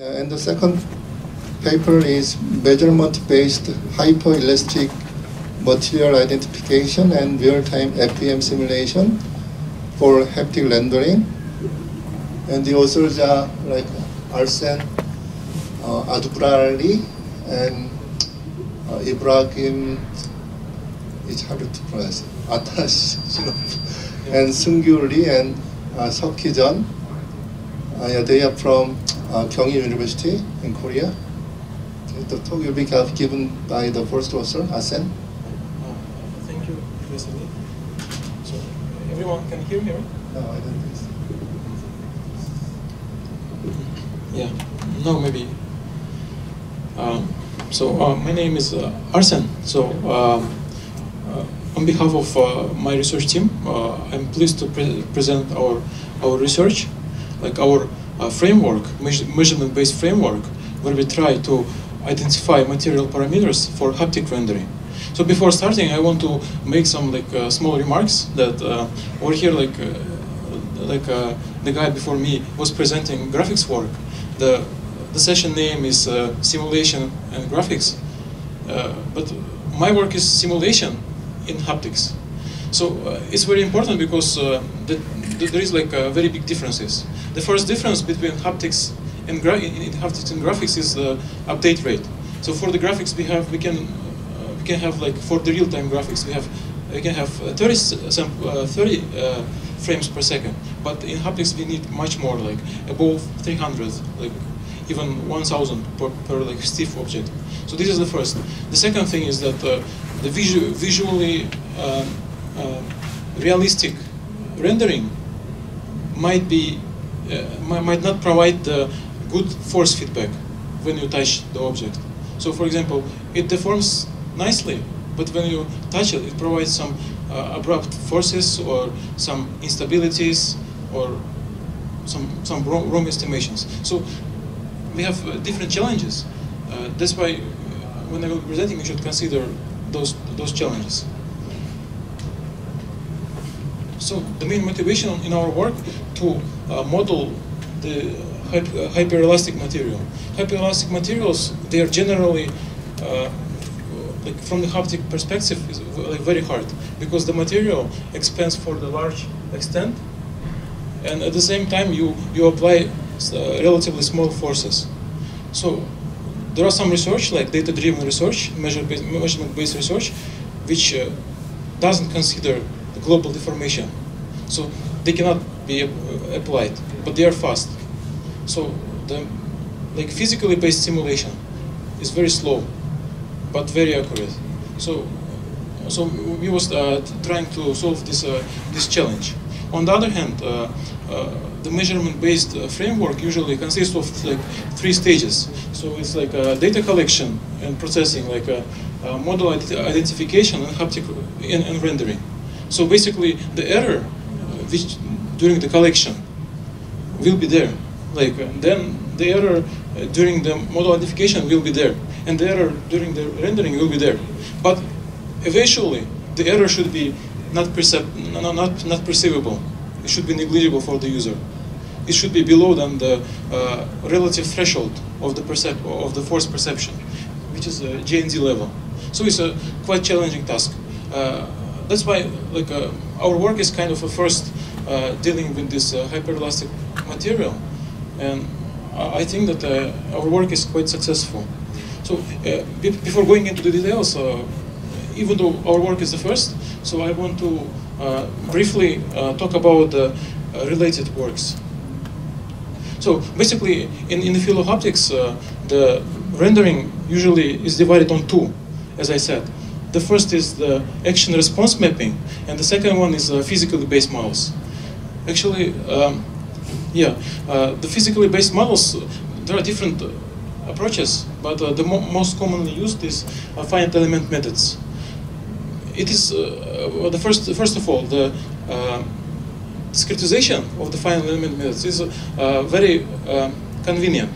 Uh, and the second paper is measurement-based hyperelastic material identification and real-time FEM simulation for haptic rendering. And the authors are like Arsen uh, and uh, Ibrahim, it's hard to pronounce, Atash and Seungkyu Lee and uh, Seokhee. Uh, yeah, they are from uh, Kyunghee University in Korea. The talk will be given by the first author, Asen. Uh, thank you, Professor Lee. So, everyone can hear me, right? No, I don't think so. Yeah, no, maybe. Um, so uh, my name is uh, Arsen. So um, uh, on behalf of uh, my research team, uh, I'm pleased to pre present our our research, like our framework, measurement-based framework, where we try to identify material parameters for haptic rendering. So before starting, I want to make some like small remarks that over here, like like the guy before me was presenting graphics work the, the session name is uh, simulation and graphics, uh, but my work is simulation in haptics. So uh, it's very important because uh, the, there is like very big differences. The first difference between haptics and in, in haptics and graphics is the update rate. So for the graphics we have we can uh, we can have like for the real-time graphics we have we can have 30 some 30 frames per second. But in haptics, we need much more, like above 300, like even 1,000 per, per like stiff object. So this is the first. The second thing is that uh, the visu visually uh, uh, realistic rendering might be uh, might not provide the good force feedback when you touch the object. So, for example, it deforms nicely, but when you touch it, it provides some uh, abrupt forces or some instabilities or some, some wrong, wrong estimations. So we have uh, different challenges. Uh, that's why when presenting, you should consider those, those challenges. So the main motivation in our work to uh, model the hyperelastic material. Hyperelastic materials, they are generally uh, like from the haptic perspective is like very hard because the material expands for the large extent and at the same time you you apply uh, relatively small forces so there are some research like data-driven research measurement-based research which uh, doesn't consider global deformation so they cannot be uh, applied but they are fast so the like physically based simulation is very slow but very accurate. So, so we was uh, trying to solve this uh, this challenge. On the other hand, uh, uh the measurement-based uh, framework usually consists of like three stages. So it's like data collection and processing, like model identification and haptic and, and, rendering. So basically, the error uh, which during the collection will be there. Like then the error during the model identification will be there and the error during the rendering will be there. But eventually, the error should be not, percep not, not, not perceivable. It should be negligible for the user. It should be below than the uh, relative threshold of the, percep of the force perception, which is a JND level. So it's a quite challenging task. Uh, that's why like, uh, our work is kind of a first uh, dealing with this uh, hyperelastic material. And I think that uh, our work is quite successful. So uh, before going into the details, uh, even though our work is the first, so I want to briefly talk about the related works. So basically, in, in the field of haptics, the rendering usually is divided on two, as I said. The first is the action response mapping, and the second one is uh, physically based models. Actually, um, yeah, uh, the physically based models, there are different approaches, but uh, the mo most commonly used is uh, finite element methods. It is uh, the first, first of all, the discretization of the finite element methods is very convenient.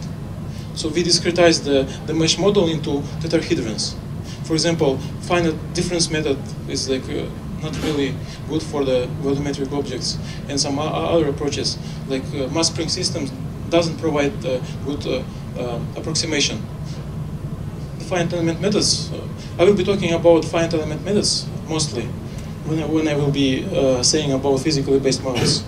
So we discretize the, the mesh model into tetrahedrons. For example, finite difference method is like uh, not really good for the volumetric objects, and some other approaches like uh, mass spring systems doesn't provide uh, good uh, approximation. The finite element methods. Uh, I will be talking about finite element methods mostly when I, when I will be uh, saying about physically based models.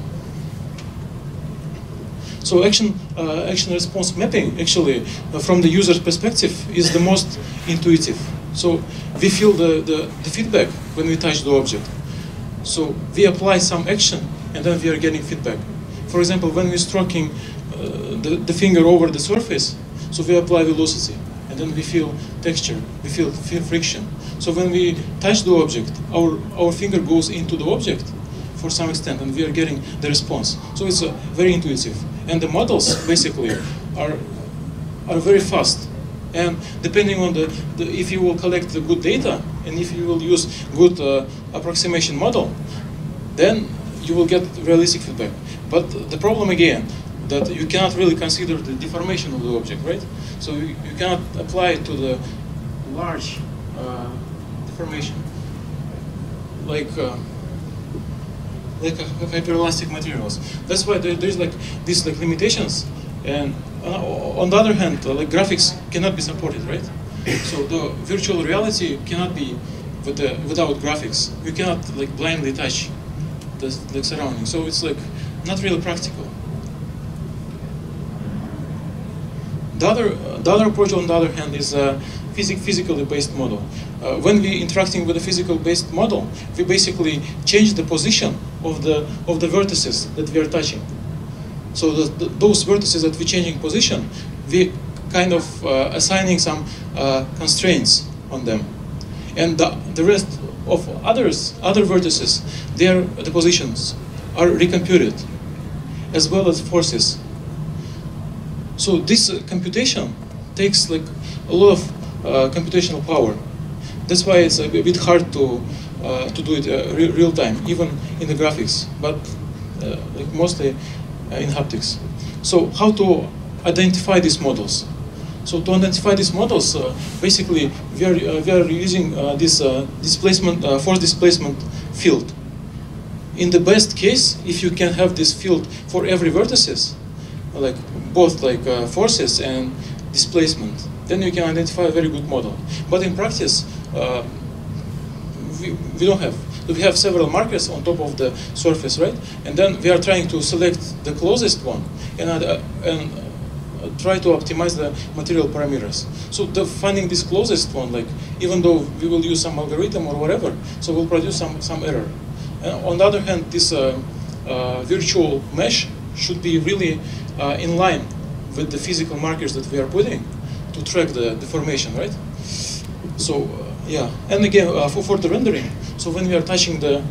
So action uh, action response mapping actually uh, from the user's perspective is the most intuitive. So we feel the, the, the feedback when we touch the object. So we apply some action and then we are getting feedback. For example, when we're stroking uh, the, the finger over the surface, so we apply velocity and then we feel texture, we feel, feel friction. So when we touch the object, our, our finger goes into the object for some extent and we are getting the response. So it's uh, very intuitive. And the models basically are, are very fast. And depending on the, the, if you will collect the good data and if you will use good uh, approximation model, then you will get realistic feedback. But the problem again, that you cannot really consider the deformation of the object, right? So you, you cannot apply it to the large uh, deformation, like uh, like hyperelastic materials. That's why there, there's like these like limitations, and on the other hand, uh, like graphics cannot be supported, right? So the virtual reality cannot be with the, without graphics. You cannot like blindly touch the like surrounding. So it's like not really practical. The other, the other approach, on the other hand, is a physic physically based model. Uh, when we're interacting with a physical based model, we basically change the position of the of the vertices that we are touching. So the, the, those vertices that we're changing position, we kind of uh, assigning some uh, constraints on them, and the, the rest of others other vertices, their the positions are recomputed, as well as forces so this uh, computation takes like a lot of uh, computational power. That's why it's a bit hard to uh, to do it uh, re real time, even in the graphics, but like mostly in haptics. So how to identify these models? So to identify these models, basically we are we are using this displacement force displacement field. In the best case, if you can have this field for every vertices, like both like uh, forces and displacement, then you can identify a very good model. But in practice, uh, we, we don't have. We have several markers on top of the surface, right? And then we are trying to select the closest one and, uh, and uh, try to optimize the material parameters. So the finding this closest one, like even though we will use some algorithm or whatever, so we'll produce some, some error. And on the other hand, this uh, uh, virtual mesh should be really uh, in line with the physical markers that we are putting to track the deformation, right? So, uh, yeah, and again, uh, for, for the rendering, so when we are touching the,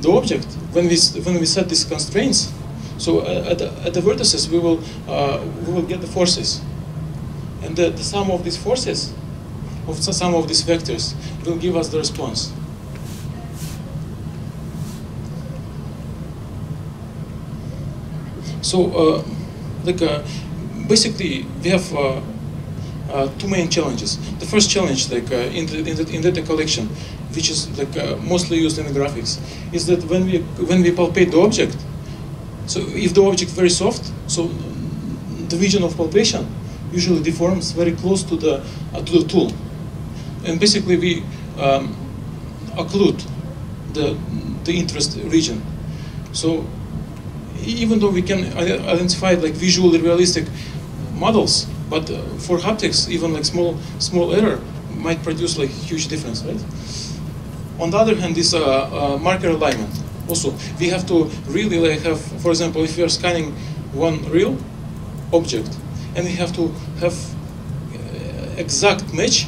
the object, when we, when we set these constraints, so uh, at the, at the vertices, we will, uh, we will get the forces. And the, the sum of these forces, of some of these vectors, will give us the response. So, uh, like, uh, basically, we have uh, uh, two main challenges. The first challenge, like in, the, in, the, in data collection, which is like mostly used in graphics, is that when we when we palpate the object, so if the object is very soft, so the region of palpation usually deforms very close to the uh, to the tool, and basically we um, occlude the the interest region. So even though we can identify like visually realistic models, but uh, for haptics, even like small small error might produce like huge difference, right? On the other hand, this uh, uh, marker alignment. Also, we have to really like have, for example, if we are scanning one real object, and we have to have uh, exact match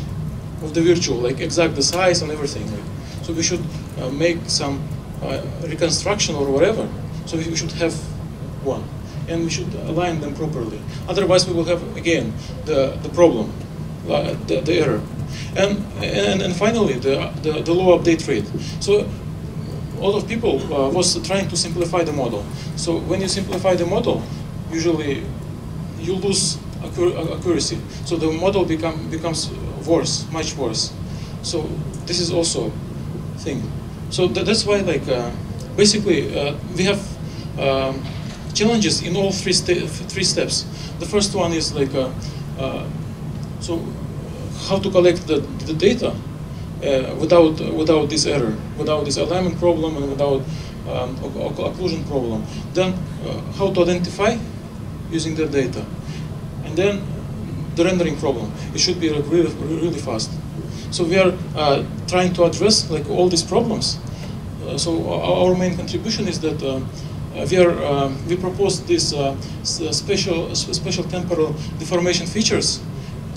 of the virtual, like exact the size and everything. Like. So we should uh, make some uh, reconstruction or whatever so we should have one, and we should align them properly. Otherwise, we will have again the the problem, uh, the, the error, and and and finally the, the the low update rate. So a lot of people uh, was trying to simplify the model. So when you simplify the model, usually you lose accuracy. So the model become becomes worse, much worse. So this is also thing. So th that's why like uh, basically uh, we have um, challenges in all three, three steps. The first one is like uh, so how to collect the, the data uh, without without this error, without this alignment problem, and without um, occlusion problem. Then uh, how to identify using the data, and then the rendering problem. It should be really really fast. So we are uh, trying to address like all these problems. Uh, so our, our main contribution is that. Uh, we are um, we propose uh, special spatial temporal deformation features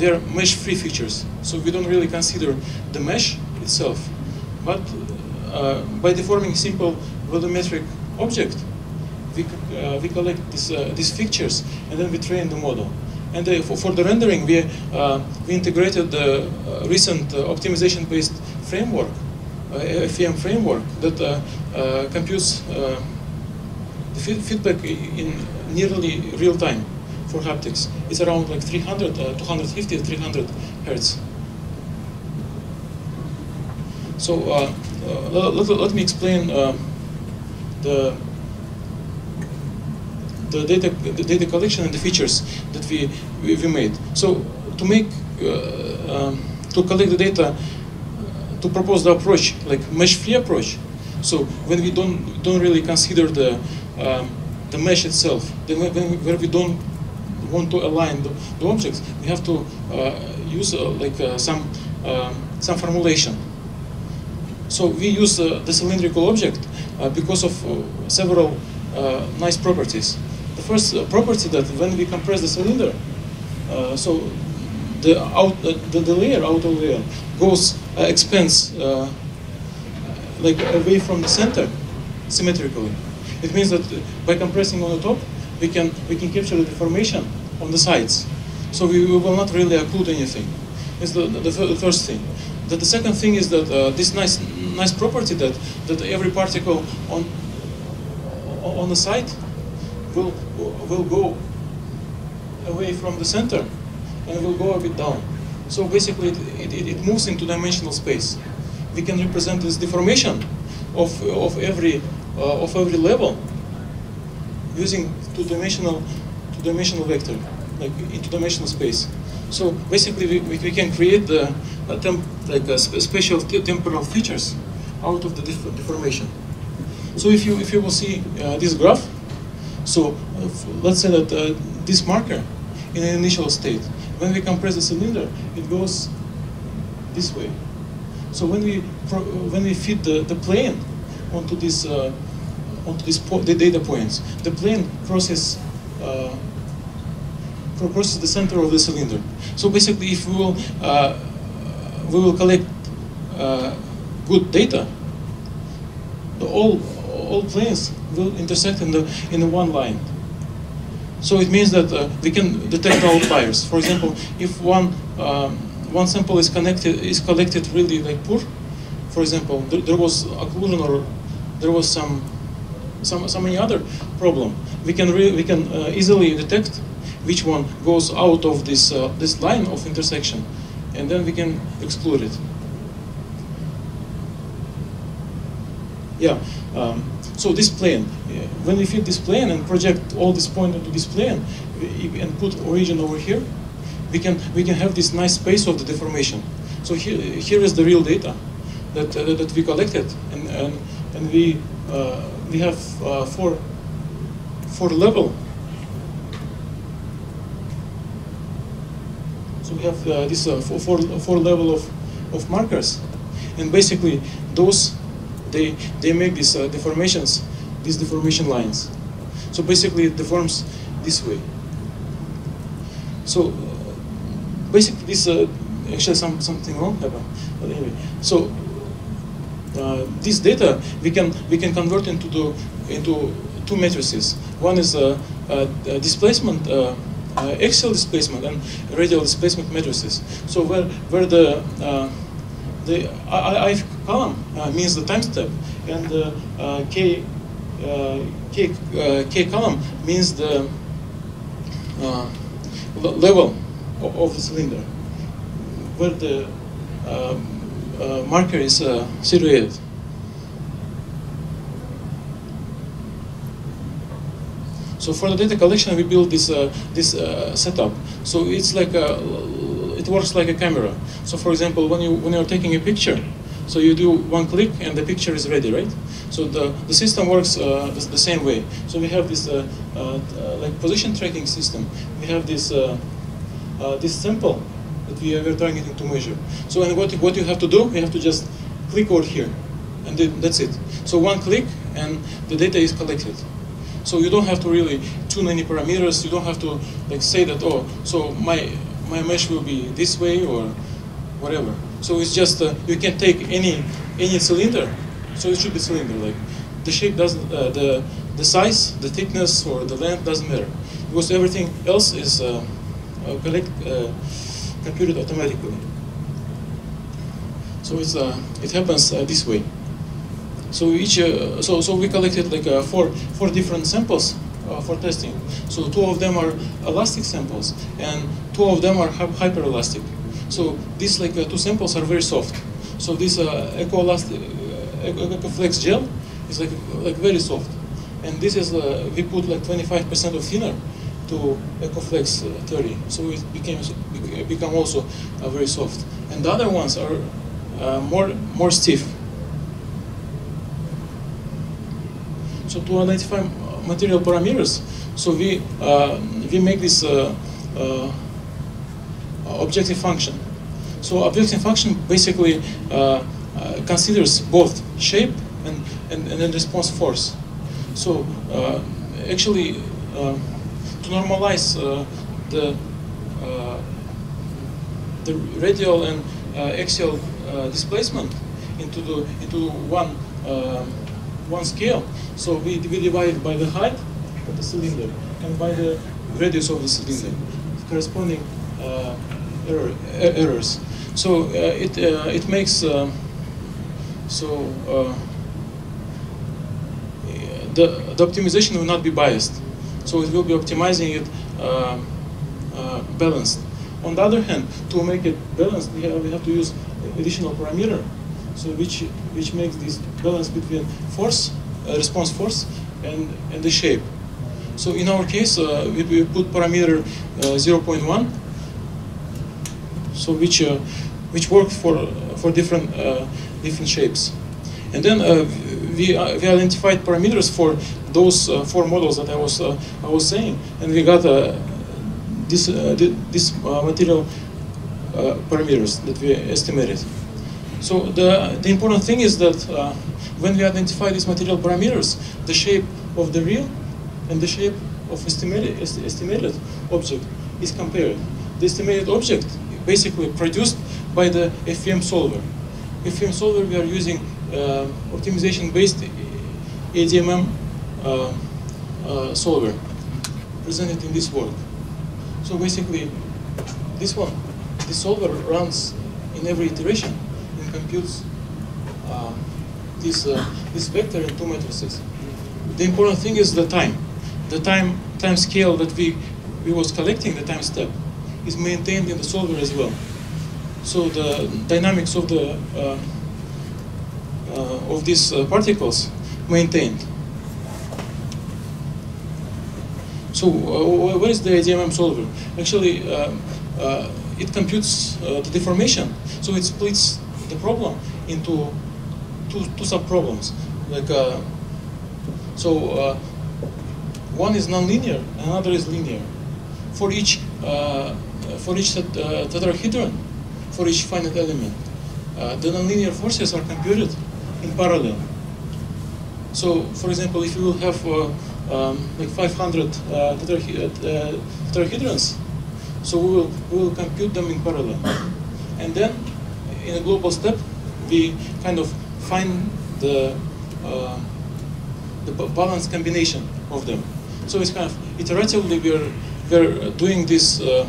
they are mesh-free features. So we don't really consider the mesh itself. But uh, by deforming simple volumetric object, we, uh, we collect this, uh, these features and then we train the model. And uh, for, for, the rendering, we, uh, we integrated the uh, recent optimization-based framework, FEM framework, that computes the feedback in nearly real time for haptics. It's around like 300, uh, 250, 300 hertz. So uh, uh, let, let, me explain uh, the the data the data collection and the features that we we, we made. So to make uh, um, to collect the data, to propose the approach like mesh-free approach. So when we don't don't really consider the um, the mesh itself, then when, when we don't want to align the, the objects, we have to uh, use uh, like uh, some um, some formulation. So we use uh, the cylindrical object uh, because of uh, several nice properties. The first property that when we compress the cylinder, so the out the, the layer outer layer goes expands like away from the center symmetrically. It means that by compressing on the top, we can we can capture the deformation on the sides. So we, we will not really occlude anything. It's the, the, the first thing. The, the second thing is that uh, this nice nice property that, that every particle on on the side will will go away from the center and will go a bit down. So basically it, it, it moves into dimensional space. We can represent this deformation of, of, every, uh, of every level using two-dimensional two-dimensional vector, like into dimensional space. So basically, we, we can create the temp, like a spatial temporal features out of the deformation. So if you if you will see uh, this graph, so uh, let's say that uh, this marker in an initial state, when we compress the cylinder, it goes this way. So when we when we feed the, the plane onto this uh, onto this the data points, the plane crosses crosses the center of the cylinder. So basically, if we will, uh, we will collect uh, good data, all, all planes will intersect in the, in the one line. So it means that uh, we can detect outliers. For example, if one, um, one sample is, connected, is collected really like poor, for example, there, there was occlusion or there was some, some, some any other problem, we can, we can uh, easily detect which one goes out of this, uh, this line of intersection, and then we can exclude it. Yeah, um, so this plane, when we fit this plane and project all this point onto this plane, and put origin over here, we can, we can have this nice space of the deformation. So here, here is the real data that, uh, that we collected, and, and, and we, uh, we have uh, four, four level So we have uh, this uh, four, four, four level of, of markers. And basically, those, they, they make these uh, deformations, these deformation lines. So basically, it deforms this way. So basically, this, uh, actually some, something wrong happened. But anyway, so uh, this data we can we can convert into the into two matrices. One is a, a displacement uh, uh, axial displacement and radial displacement matrices. So where, where the, uh, the I, I column uh, means the time step and the uh, K, uh, K, uh, K column means the level of, of, the cylinder where the marker is situated. So for the data collection, we built this uh, this uh, setup. So it's like a, it works like a camera. So for example, when you when you're taking a picture, so you do one click and the picture is ready, right? So the, the system works uh, the, the, same way. So we have this uh, uh, like position tracking system. We have this uh, uh, this sample that we are targeting to measure. So and what what you have to do, you have to just click over here, and that's it. So one click and the data is collected. So you don't have to really tune any parameters. You don't have to like say that oh, so my my mesh will be this way or whatever. So it's just uh, you can take any any cylinder. So it should be cylinder. Like the shape doesn't, uh, the the size, the thickness, or the length doesn't matter because everything else is uh, uh collect, uh, computed automatically. So it's uh, it happens this way. So each so so we collected like four four different samples for testing. So two of them are elastic samples, and two of them are hyperelastic. So these like uh, two samples are very soft. So this uh, EcoElastic, uh, EcoFlex gel is like like very soft, and this is uh, we put like 25% of thinner to EcoFlex uh, 30, so it became become also uh, very soft. And the other ones are uh, more more stiff. So to identify material parameters, so we we make this objective function. So objective function basically uh, uh, considers both shape and, and, and then response force. So uh, actually, uh, to normalize uh, the uh, the radial and axial displacement into the into one one scale, so we, we divide by the height of the cylinder and by the radius of the cylinder, corresponding error, errors. So uh, it uh, it makes uh, so the the optimization will not be biased. So it will be optimizing it balanced. On the other hand, to make it balanced, we have, we have to use additional parameter, so which which makes this balance between force, uh, response force, and and the shape. So in our case, uh, we, we, put parameter uh, 0.1 so which uh, which work for for different uh, different shapes. And then uh, we we identified parameters for those four models that I was I was saying, and we got this this material parameters that we estimated. So the, the important thing is that uh, when we identify these material parameters, the shape of the real and the shape of estimated, estimated object is compared. The estimated object basically produced by the FEM solver. FEM solver we are using uh, optimization-based ADMM uh, uh, solver presented in this work. So basically, this one, this solver runs in every iteration computes uh, this uh, this vector in two matrices. The important thing is the time, the time time scale that we we was collecting the time step is maintained in the solver as well. So the dynamics of the uh, uh, of these uh, particles maintained. So uh, what is the ADMM solver? Actually, uh, uh, it computes the deformation. So it splits the problem into two, two sub-problems. Like so, one is nonlinear, and another is linear. For each for each uh, tetrahedron, for each finite element, uh, the nonlinear forces are computed in parallel. So, for example, if you will have uh, um, like 500 uh, tetrahedrons, so we will, we will compute them in parallel. And then, in a global step, we kind of find the, uh, the balanced combination of them. So it's kind of iteratively we're, we're doing this uh,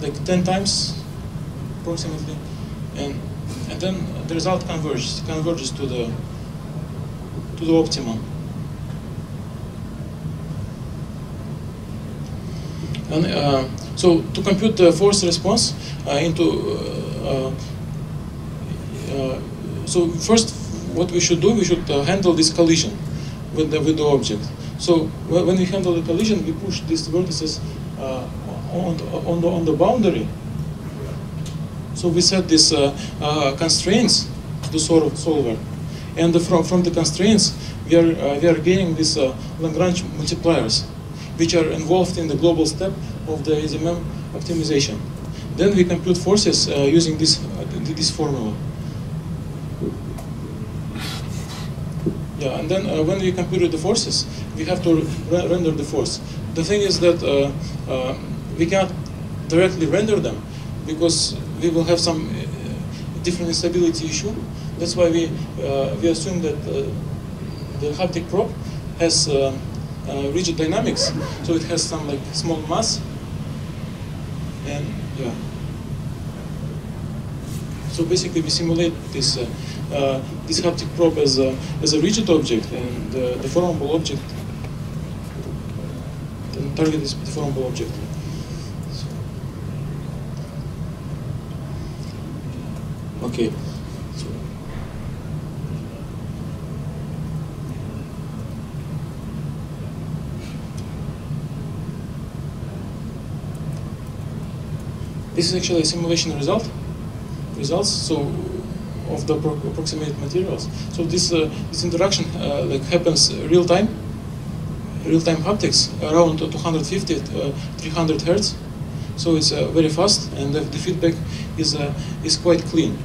like 10 times approximately, and and then the result converges converges to the to the optimum. And uh, so to compute the force response uh, into uh so first what we should do we should uh, handle this collision with the with the object. So when we handle the collision, we push these vertices uh, on, on, the, on the boundary. So we set these uh, uh, constraints to sort of solver. And from, from the constraints, we are, uh, we are gaining these uh, Lagrange multipliers, which are involved in the global step of the ADMM optimization. Then we compute forces uh, using this, uh, this formula. Yeah, and then uh, when we compute the forces, we have to re render the force. The thing is that uh, uh, we cannot directly render them because we will have some uh, different instability issue. That's why we, uh, we assume that uh, the haptic probe has rigid dynamics, so it has some like small mass, and yeah. So basically, we simulate this uh, this haptic probe as a, as a rigid object and uh, the formable object, and target is the formable object. So. Okay. So. This is actually a simulation result results. So of the approximate materials. So this uh, this interaction uh, like happens real time, real time haptics around 250, uh, 300 hertz. So it's uh, very fast, and the, the feedback is uh, is quite clean.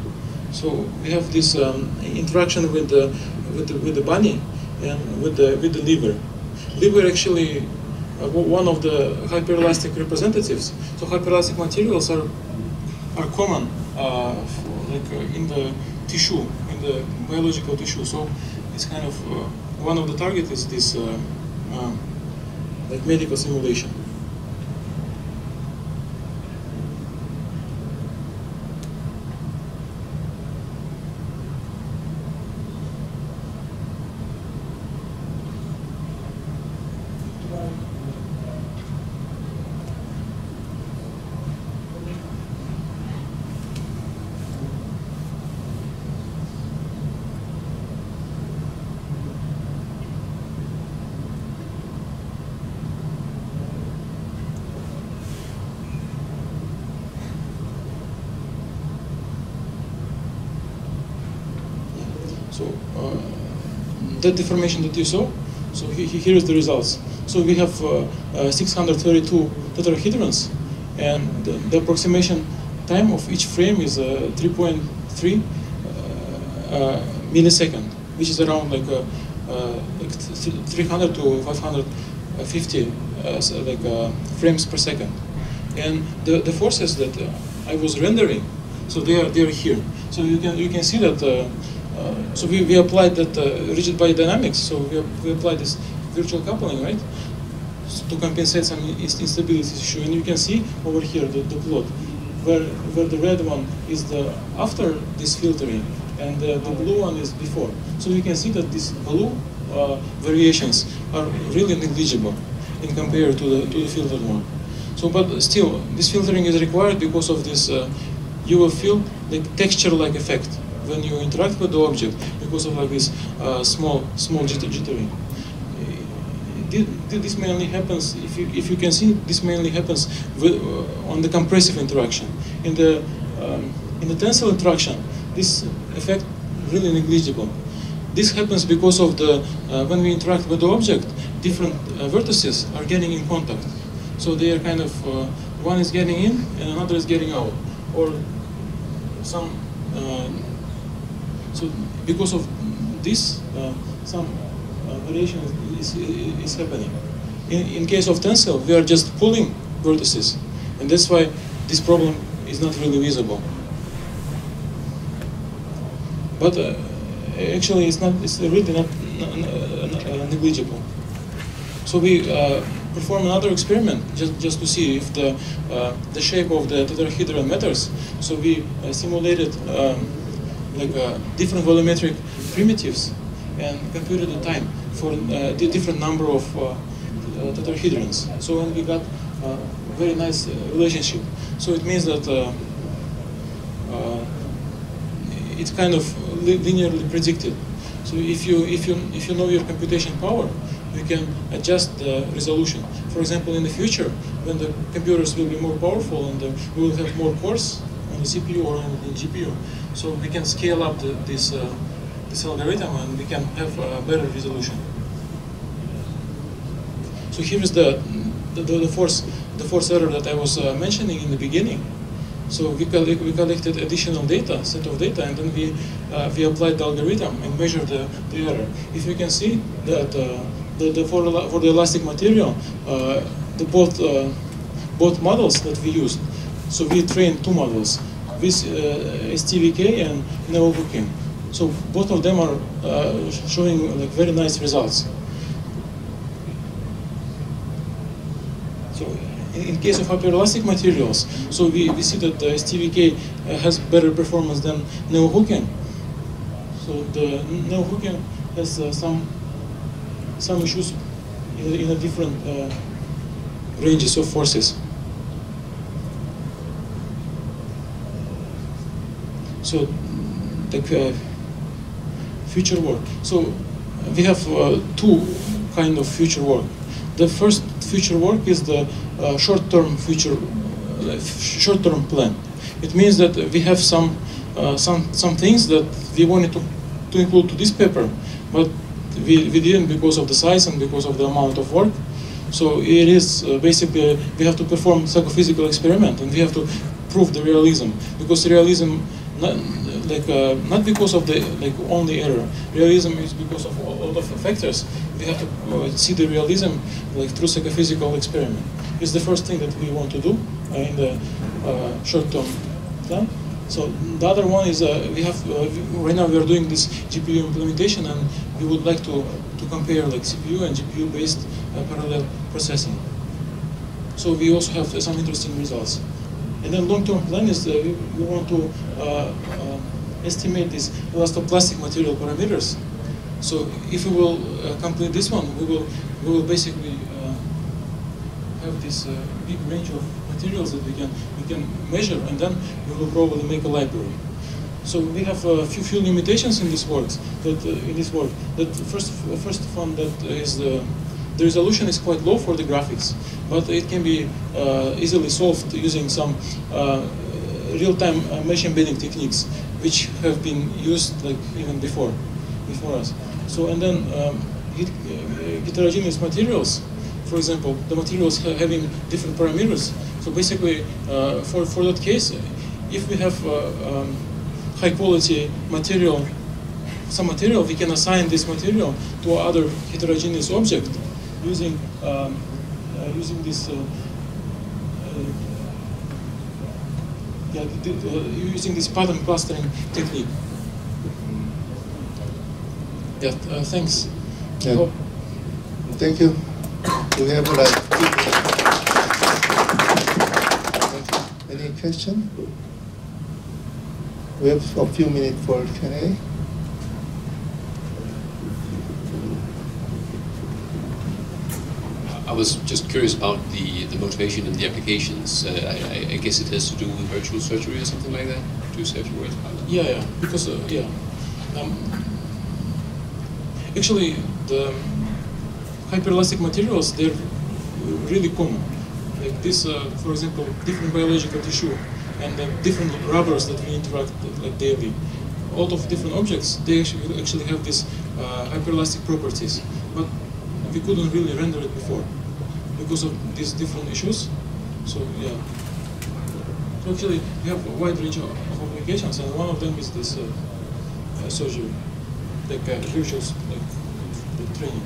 So we have this um, interaction with the with the with the bunny and with the with the liver. Liver actually uh, one of the hyperelastic representatives. So hyperelastic materials are are common like in the tissue, in the biological tissue. So it's kind of uh, one of the targets is this uh, uh, like medical simulation. That deformation that you saw, so he, he, here is the results. So we have uh, uh, 632 tetrahedrons, and the, the, approximation time of each frame is uh, 3.3 uh, millisecond, which is around like, uh, like 300 to 550 like frames per second. And the, the forces that I was rendering, so they are they are here. So you can you can see that uh, so we, we applied that uh, rigid body dynamics, so we, we applied this virtual coupling, right? So to compensate some instability issue. And you can see over here the, the plot, where, where the red one is the after this filtering, and the, the blue one is before. So you can see that these blue uh, variations are really negligible in compared to the, to the filtered one. So, but still, this filtering is required because of this, uh, you will feel like texture-like effect when you interact with the object because of like this uh, small small jittering. This mainly happens, if you, if you can see, this mainly happens with, uh, on the compressive interaction. In the, um, in the tensile interaction, this effect really negligible. This happens because of the, uh, when we interact with the object, different uh, vertices are getting in contact. So they are kind of, uh, one is getting in and another is getting out. Or some uh, so because of this, uh, some uh, variation is, is happening. In, in case of tensile, we are just pulling vertices, and that's why this problem is not really visible. But uh, actually, it's not. It's really not negligible. So we uh, perform another experiment just, just to see if the, uh, the shape of the tetrahedron matters. So we uh, simulated um, like uh, different volumetric primitives and computed the time for uh, the different number of uh, tetrahedrons. So we got a very nice relationship. So it means that it's kind of linearly predicted. So if you if you if you know your computation power, you can adjust the resolution. For example, in the future, when the computers will be more powerful and uh, we will have more cores the CPU or on the GPU, so we can scale up the, this, uh, this algorithm and we can have a better resolution. So here is the, the, the, force, the force error that I was uh, mentioning in the beginning. So we, we collected additional data, set of data, and then we, uh, we applied the algorithm and measured the, the error. If you can see that uh, the, the for, for the elastic material, uh, the both, uh, both models that we used, so we trained two models, with uh, STVK and NeoHookean. So both of them are uh, showing like very nice results. So in, case of hyperelastic materials, so we, we see that the STVK uh, has better performance than NeoHookean. So the NeoHookean has uh, some some issues in in a different uh, ranges of forces. So the uh, future work. So we have uh, two kind of future work. The first future work is the uh, short-term future, short-term plan. It means that we have some uh, some some things that we wanted to, to include to this paper, but we, we didn't because of the size and because of the amount of work. So it is uh, basically we have to perform psychophysical experiment and we have to prove the realism because realism not, like uh, not because of the like only error. Realism is because of a lot of factors. We have to uh, see the realism like through psychophysical experiment. It's the first thing that we want to do uh, in the uh, short-term plan. So the other one is uh, we have uh, right now we are doing this GPU implementation and we would like to to compare like CPU and GPU based parallel processing. So we also have some interesting results. And then long-term plan is uh, we, want to uh, uh, estimate these elastoplastic material parameters. So if we will complete this one, we will we will basically have this big range of materials that we can we can measure, and then we will probably make a library. So we have a few, few limitations in this work. That uh, in this work, that first first one that is the the resolution is quite low for the graphics, but it can be uh, easily solved using some uh, real-time uh, mesh embedding techniques, which have been used like even before, before us. So and then um, heterogeneous materials, for example, the materials ha having different parameters. So basically, uh, for for that case, if we have uh, um, high quality material, some material, we can assign this material to other heterogeneous object using um, uh, using this uh, uh, yeah, using this pattern clustering technique. Yeah, thanks. Yeah. Thank you. We have like any question? We have a few minutes for Q&A. I was just curious about the, the motivation and the applications. Uh, I, I, guess it has to do with virtual surgery or something like that, to say a few words about Yeah, yeah, because, uh, yeah. Um, actually, the hyperelastic materials, they're really common. Like this, uh, for example, different biological tissue and different rubbers that we interact with like daily. All of different objects, they actually, actually have these uh, hyperelastic properties, but we couldn't really render it before because of these different issues. So yeah. So actually, we have a wide range of, applications, and one of them is this uh, uh, surgery, like uh, virtual like, the training.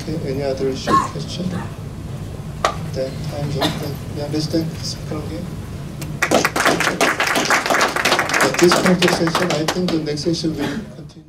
Okay. Any other question? That time's up. We understand again. At this point of session, I think the next session will continue.